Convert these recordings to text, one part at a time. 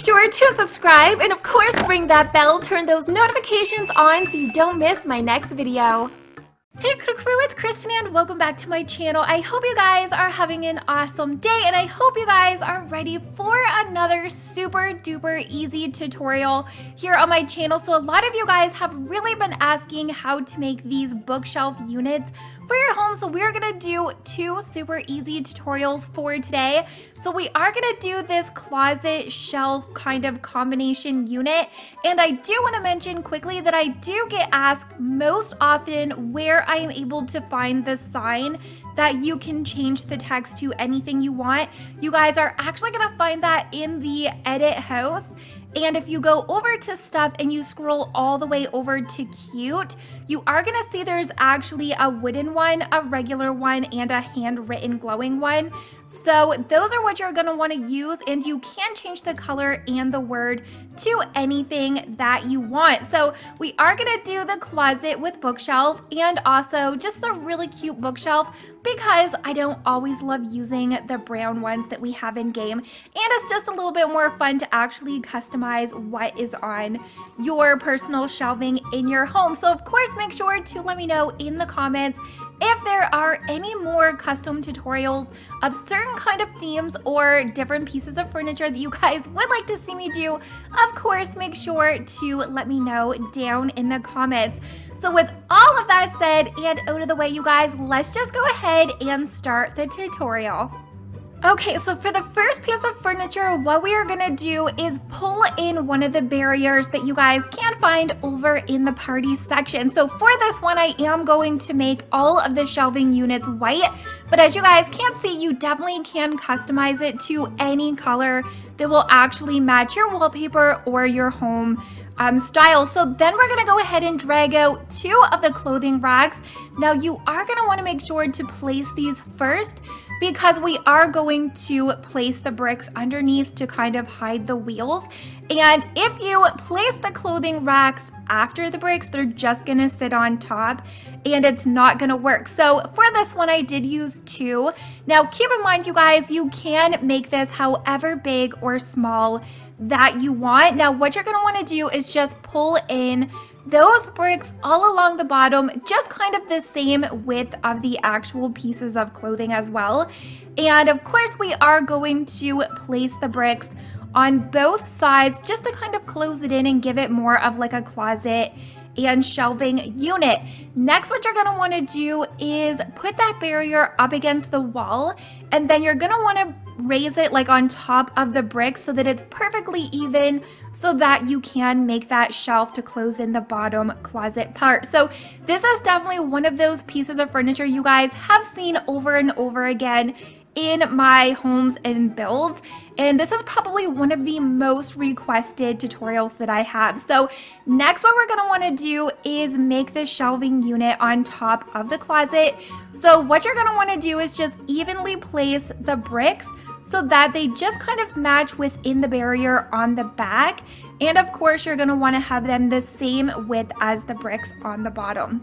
Make sure to subscribe and of course ring that bell, turn those notifications on so you don't miss my next video. Hey crew crew, it's Kristen and welcome back to my channel. I hope you guys are having an awesome day and I hope you guys are ready for another super duper easy tutorial here on my channel. So a lot of you guys have really been asking how to make these bookshelf units for your home. So we're gonna do two super easy tutorials for today. So we are gonna do this closet shelf kind of combination unit. And I do wanna mention quickly that I do get asked most often where I am able to find the sign that you can change the text to anything you want. You guys are actually gonna find that in the edit house. And if you go over to stuff and you scroll all the way over to cute, you are gonna see there's actually a wooden one, a regular one, and a handwritten glowing one. So those are what you're gonna wanna use and you can change the color and the word to anything that you want. So we are gonna do the closet with bookshelf and also just the really cute bookshelf because I don't always love using the brown ones that we have in game. And it's just a little bit more fun to actually customize what is on your personal shelving in your home. So of course, make sure to let me know in the comments if there are any more custom tutorials of certain kind of themes or different pieces of furniture that you guys would like to see me do, of course, make sure to let me know down in the comments. So with all of that said and out of the way, you guys, let's just go ahead and start the tutorial. Okay, so for the first piece of furniture, what we are gonna do is pull in one of the barriers that you guys can find over in the party section. So for this one, I am going to make all of the shelving units white, but as you guys can see, you definitely can customize it to any color that will actually match your wallpaper or your home um, style. So then we're gonna go ahead and drag out two of the clothing racks. Now you are gonna wanna make sure to place these first because we are going to place the bricks underneath to kind of hide the wheels. And if you place the clothing racks after the bricks, they're just gonna sit on top and it's not gonna work. So for this one, I did use two. Now keep in mind, you guys, you can make this however big or small that you want. Now what you're gonna wanna do is just pull in those bricks all along the bottom, just kind of the same width of the actual pieces of clothing as well. And of course, we are going to place the bricks on both sides just to kind of close it in and give it more of like a closet and shelving unit. Next, what you're gonna wanna do is put that barrier up against the wall and then you're gonna wanna raise it like on top of the brick so that it's perfectly even so that you can make that shelf to close in the bottom closet part. So this is definitely one of those pieces of furniture you guys have seen over and over again in my homes and builds and this is probably one of the most requested tutorials that I have. So next what we're want to do is make the shelving unit on top of the closet. So what you're want to do is just evenly place the bricks so that they just kind of match within the barrier on the back. And of course, you're gonna wanna have them the same width as the bricks on the bottom.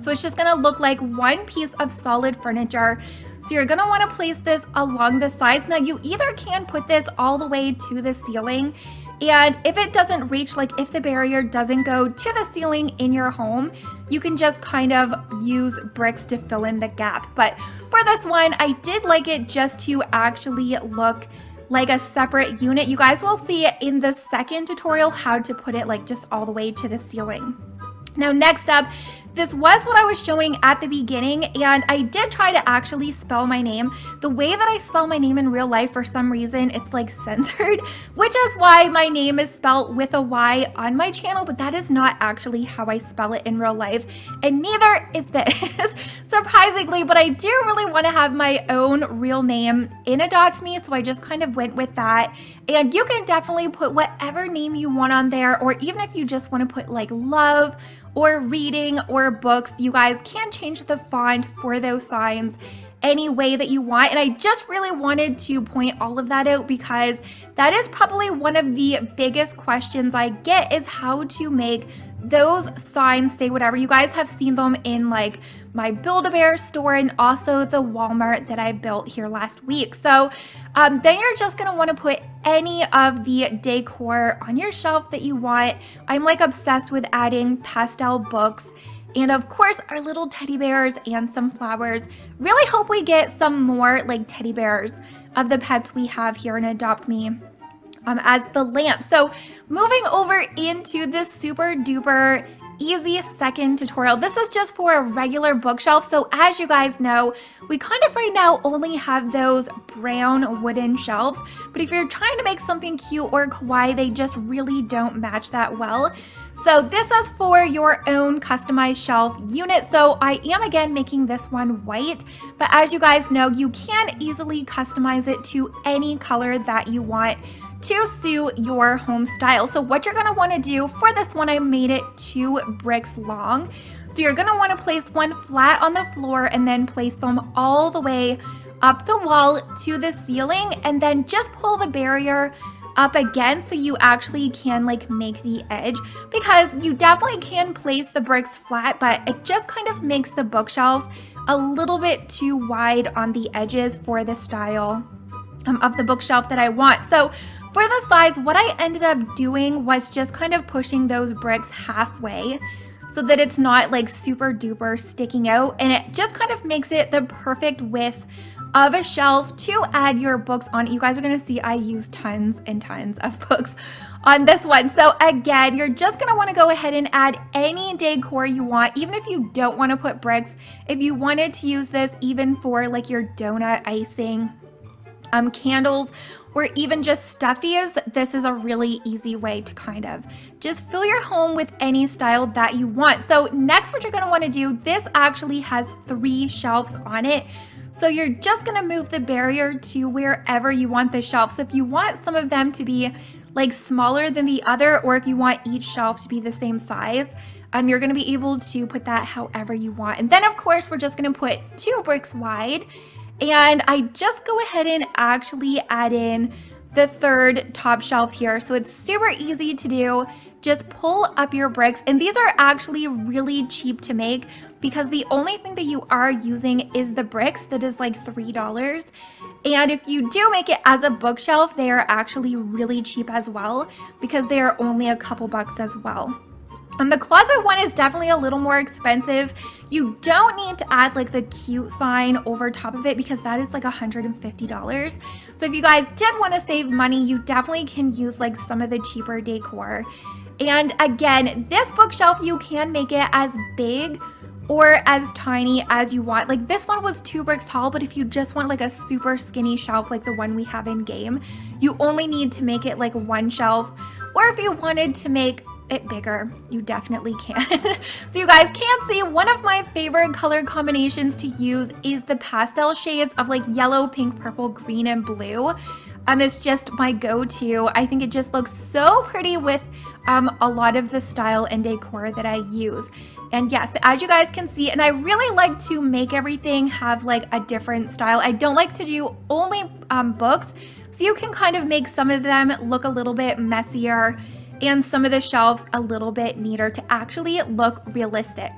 So it's just gonna look like one piece of solid furniture. So you're gonna wanna place this along the sides. Now you either can put this all the way to the ceiling and if it doesn't reach, like if the barrier doesn't go to the ceiling in your home, you can just kind of use bricks to fill in the gap. But for this one, I did like it just to actually look like a separate unit. You guys will see in the second tutorial how to put it like just all the way to the ceiling. Now next up, this was what I was showing at the beginning, and I did try to actually spell my name. The way that I spell my name in real life, for some reason, it's like censored, which is why my name is spelled with a Y on my channel, but that is not actually how I spell it in real life, and neither is this, surprisingly, but I do really want to have my own real name in Adopt Me, so I just kind of went with that. And you can definitely put whatever name you want on there, or even if you just want to put like love or reading or books, you guys can change the font for those signs any way that you want. And I just really wanted to point all of that out because that is probably one of the biggest questions I get is how to make those signs say whatever. You guys have seen them in like my Build-A-Bear store and also the Walmart that I built here last week. So um, then you're just going to want to put any of the decor on your shelf that you want. I'm like obsessed with adding pastel books and of course our little teddy bears and some flowers. Really hope we get some more like teddy bears of the pets we have here in Adopt Me um, as the lamp. So moving over into this super duper easy second tutorial. This is just for a regular bookshelf. So as you guys know, we kind of right now only have those brown wooden shelves. But if you're trying to make something cute or kawaii, they just really don't match that well. So this is for your own customized shelf unit. So I am again making this one white, but as you guys know, you can easily customize it to any color that you want to suit your home style. So what you're gonna wanna do for this one, I made it two bricks long. So you're gonna wanna place one flat on the floor and then place them all the way up the wall to the ceiling and then just pull the barrier up again so you actually can like make the edge because you definitely can place the bricks flat but it just kind of makes the bookshelf a little bit too wide on the edges for the style um, of the bookshelf that I want. So for the sides, what I ended up doing was just kind of pushing those bricks halfway so that it's not like super duper sticking out and it just kind of makes it the perfect width of a shelf to add your books on. You guys are gonna see I use tons and tons of books on this one. So again, you're just gonna wanna go ahead and add any decor you want, even if you don't wanna put bricks. If you wanted to use this even for like your donut icing, um, candles, or even just stuffies, this is a really easy way to kind of just fill your home with any style that you want. So next what you're gonna wanna do, this actually has three shelves on it. So you're just gonna move the barrier to wherever you want the shelf. So if you want some of them to be like smaller than the other, or if you want each shelf to be the same size, um, you're gonna be able to put that however you want. And then of course, we're just gonna put two bricks wide and I just go ahead and actually add in the third top shelf here. So it's super easy to do. Just pull up your bricks. And these are actually really cheap to make because the only thing that you are using is the bricks that is like $3. And if you do make it as a bookshelf, they are actually really cheap as well because they are only a couple bucks as well. And the closet one is definitely a little more expensive. You don't need to add like the cute sign over top of it because that is like $150. So if you guys did want to save money, you definitely can use like some of the cheaper decor. And again, this bookshelf, you can make it as big or as tiny as you want. Like this one was two bricks tall, but if you just want like a super skinny shelf like the one we have in game, you only need to make it like one shelf. Or if you wanted to make it bigger, you definitely can. so you guys can see one of my favorite color combinations to use is the pastel shades of like yellow, pink, purple, green, and blue. Um, it's just my go-to. I think it just looks so pretty with um, a lot of the style and decor that I use. And yes, as you guys can see, and I really like to make everything have like a different style. I don't like to do only um, books, so you can kind of make some of them look a little bit messier and some of the shelves a little bit neater to actually look realistic.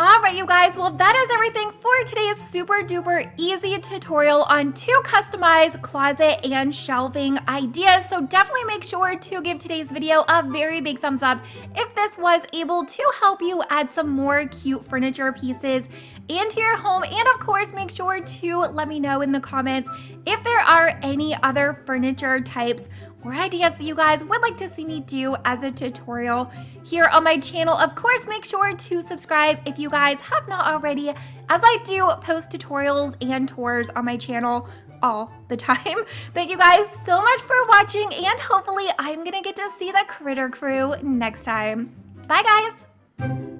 Alright you guys, well that is everything for today's super duper easy tutorial on two customized closet and shelving ideas. So definitely make sure to give today's video a very big thumbs up if this was able to help you add some more cute furniture pieces into your home. And of course, make sure to let me know in the comments if there are any other furniture types or ideas that you guys would like to see me do as a tutorial here on my channel. Of course, make sure to subscribe if you guys have not already, as I do post tutorials and tours on my channel all the time. Thank you guys so much for watching, and hopefully I'm gonna get to see the Critter Crew next time. Bye, guys!